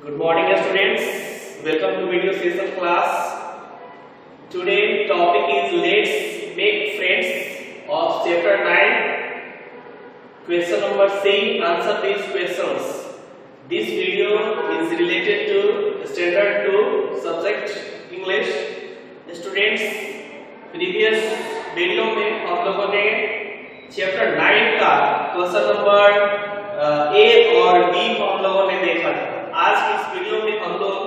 Good morning students. Welcome to video session class. Today topic is let's make friends of chapter 9. Question number C. Answer these questions. This video is related to standard 2 subject English. Students previous video में हम लोगों ने chapter 9 का question number A और B को हम लोगों ने देखा था आज की इस वीडियो में हम लोग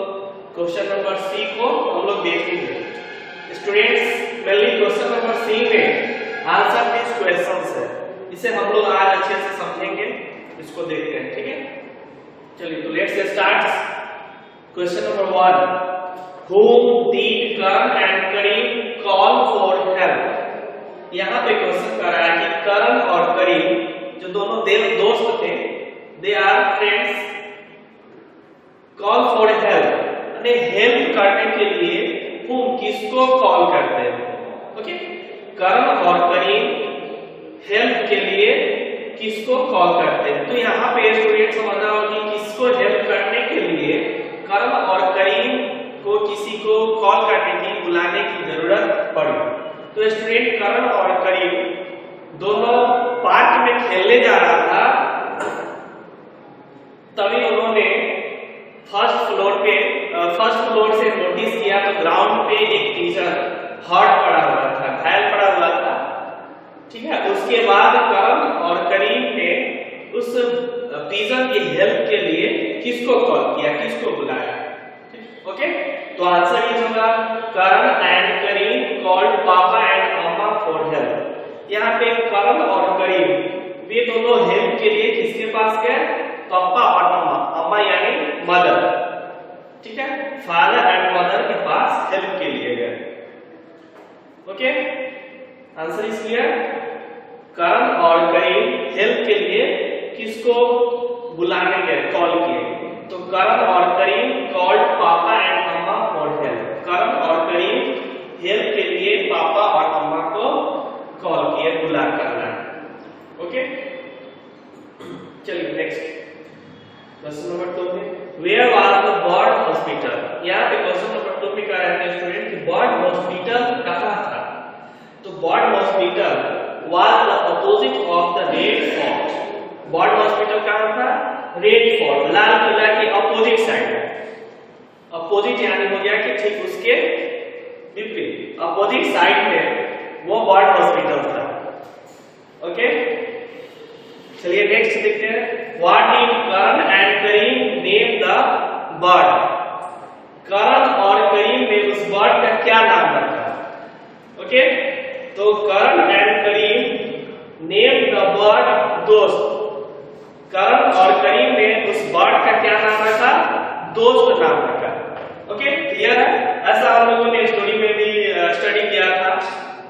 क्वेश्चन नंबर सी को हम लोग देखेंगे। स्टूडेंट्स पहले क्वेश्चन नंबर सी में आंसर दिस क्वेश्चंस है। इसे हम लोग आज अच्छे से समझेंगे। इसको देखते हैं, ठीक है? चलिए तो let's start question number one whom did Karan and Karim call for help? यहाँ पे क्वेश्चन कर रहा है कि करण और करीम जो दोनों दोस्त थे they are friends call for help यानी हेल्प करने के लिए हम किसको कॉल करते हैं? ओके करण और करीम हेल्प के लिए किसको कॉल करते हैं? तो यहाँ पे स्टूडेंट समझ रहा हो कि किसको हेल्प करने के लिए करण और करीम को किसी को कॉल करने की, बुलाने की ज़रूरत पड़ी। तो स्टूडेंट करण और करीम दोनों पार्क में खेलने जा रहा था। तभी उन्होंने फ़र्स्ट फ्लोर पे फ़र्स्ट फ्लोर से नोटिस किया तो ग्राउंड पे एक टीचर हर्ट पड़ा हुआ था, घायल पड़ा हुआ था। ठीक है? उसके बाद करण और करीम ने उस पिजन की हेल्प के लिए किसको कॉल किया, किसको बुलाया? ओके तो आंसर ये होगा, Karan and Karim called papa and mamma for help यहाँ पे करण और करीम वे दोनों हेल्प के लिए किसके पास गए? पापा और मम्मा अम्मा यानी मदर ठीक है? फादर एंड मदर के पास हेल्प के लिए गए। Okay answer is clear Karan और करीम हेल्प के लिए किसको बुलाने गए? कॉल किए। तो करण और Karim called papa and mamma for help Karan और करीम हेल्प के लिए पापा और मम्मा को कॉल किए, बुला करना ओके चलिए नेक्स्ट क्वेश्चन नंबर टू में where was the bird hospital यहाँ पे क्वेश्चन नंबर टू में कह रहे थे स्टूडेंट कि बर्ड हॉस्पिटल कहाँ था तो bird hospital was the opposite of the Red Fort bird hospital कहाँ था रेड फोर्ट लाल किला के अपोजिट साइड अपोजिट यानी हो गया कि ठीक उसके विपरीत अपोजिट साइड में वो बर्ड हॉस्पिटल था ओके चलिए नेक्स्ट देखते हैं what did Karan and Karim name the bird Karan और करीम ने उस बर्ड का क्या नाम रखा? ओके? तो Karan and Karim name the bird दोस्त। करण और करीम ने उस बर्ड का क्या नाम रखा? दोस्त नाम रखा। ओके? क्लियर है? ऐसा हम लोगों ने स्टोरी में भी स्टडी किया था।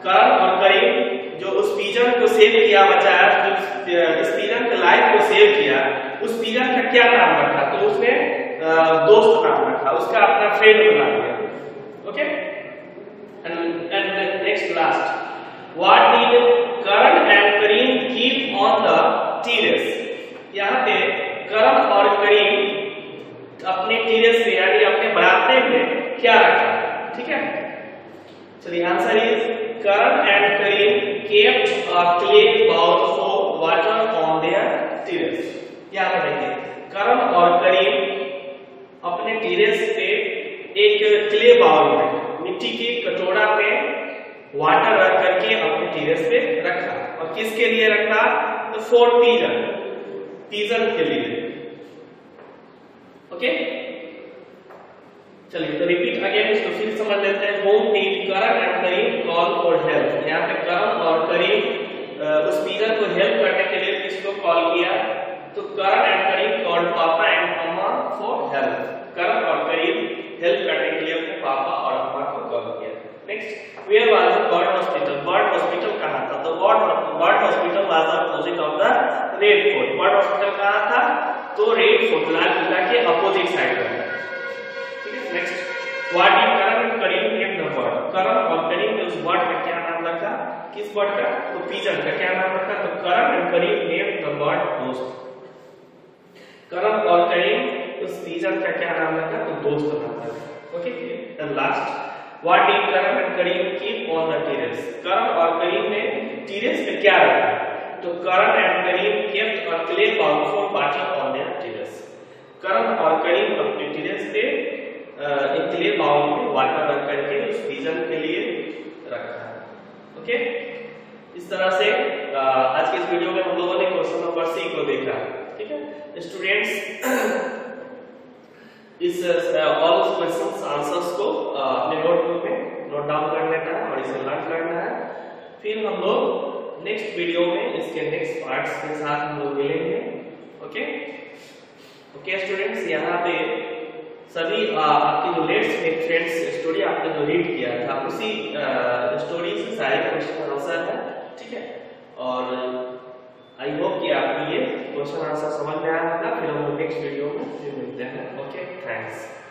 करण और करीम जो उस पीजन को सेव किया बचाया इस पीजन के लाइफ को सेव किया, उस पीजन का क्या नाम रखा? तो उसने दोस्त नाम रखा, उसका अपना फ्रेंड बना दिया। Okay and and next last what did Karan and Karim keep on the terrace यहाँ पे करण और करीम अपने टीरेस पे यानी अपने बरामदे में क्या रखा? ठीक है? चलिए answer is Karan and Karim kept a clay bowl for water on their terrace यहाँ पर देखिए करण और करीम अपने टीरेस पे एक क्ले बाउल में मिट्टी के कटोरा में वाटर रख करके अपने टीरेस पे रखा। और किसके लिए रखा? तो फॉर पीजन पीजन के लिए। ओके चलिए तो रिपीट अगेन इसको फिर समझ लेते हैं। Home team Karan and Karim call for help यहाँ पे करण और करीम उस पीजन को हेल्प करने के लिए किसको कॉल किया? तो Karan and Karim called papa and mamma for help Karan और करीम हेल्प करने पापा और अम्मा को कॉल किया। Next where was bird hospital bird hospital कहाँ था? तो bird bird hospital was opposite of the Red Fort bird hospital कहाँ था? तो रेड फोर्ट लाल किला के अपोजिट साइड में ठीक है next what did Karan Karim name the bird Karan और करीम ने उस बर्ड का क्या नाम रखा? किस बर्ड का? तो पिजन का क्या नाम रखा? तो Karan and Karim name the bird दोस्त। करण और करीम उस तीजन का क्या नाम रखा? तो दोस्त रखा okay and last what did Karan and Karim keep on the terrace Karan और करीम ने टेरेस पे क्या रखा तो Karan and Karim kept a clay for party on their terrace Karan और करीम अपने टेरेस पे एक क्ले बाउल में वाटर रख करके उस पिजन के लिए रखा ओके इस तरह से आज के इस वीडियो में हम लोगों ने क्वेश्चन नंबर सी को देखा ठीक है? स्टूडेंट्स इस ऑल क्वेश्चंस आंसर्स को अपने नोटबुक में नोट डाउन कर लेना है और इसे लर्न करना है। फिर हम लोग नेक्स्ट वीडियो में इसके नेक्स्ट पार्ट्स के साथ हम लोग मिलेंगे ओके ओके स्टूडेंट्स यहाँ पे सभी आपकी जो लेट्स मेक फ्रेंड्स स्टोरी आपने जो रीड किया था उसी स्टोरी से सारे क्वेश्चन आंसर है, ठीक है? और आई होप कि आपको ये क्वेश्चन आंसर समझ में आया होगा। फिर हम लोग नेक्स्ट वीडियो में फिर मिलते हैं ओके थैंक्स